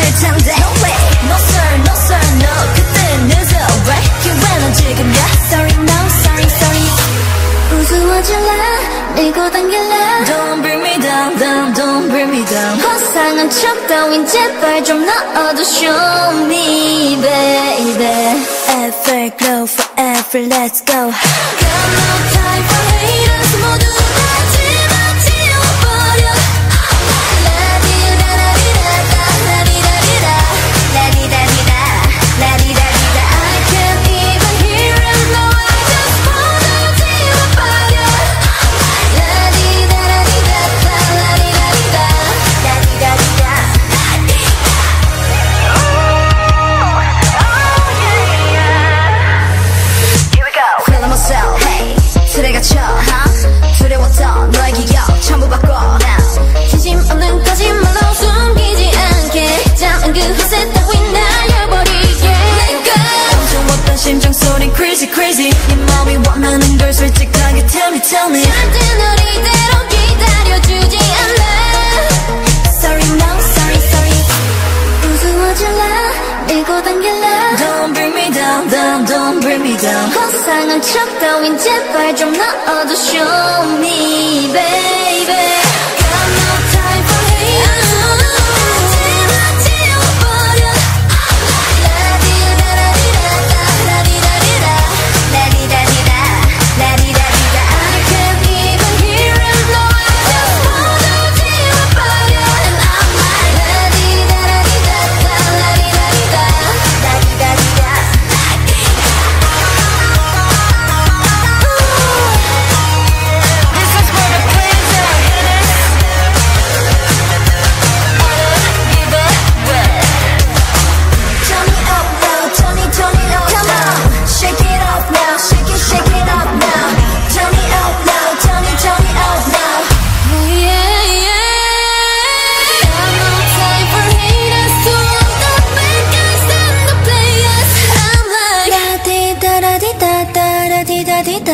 날 잠재울래 No sir, no sir, no 기회는 Sorry, no, sorry, sorry 우스워질래 Don't bring me down, down, don't bring me down 허상한 척 따윈 제발 좀 넣어도 Show me, baby Everglow forever, let's go Got no time for haters 모두 원하는 걸 솔직하게 tell me tell me 절대 널 이대로 기다려주지 않아 Sorry no sorry sorry 우스워질라 밀고 당길라 Don't bring me down down don't bring me down 허상한 척 따윈 제발 좀 넣어도 show me baby 滴答滴答。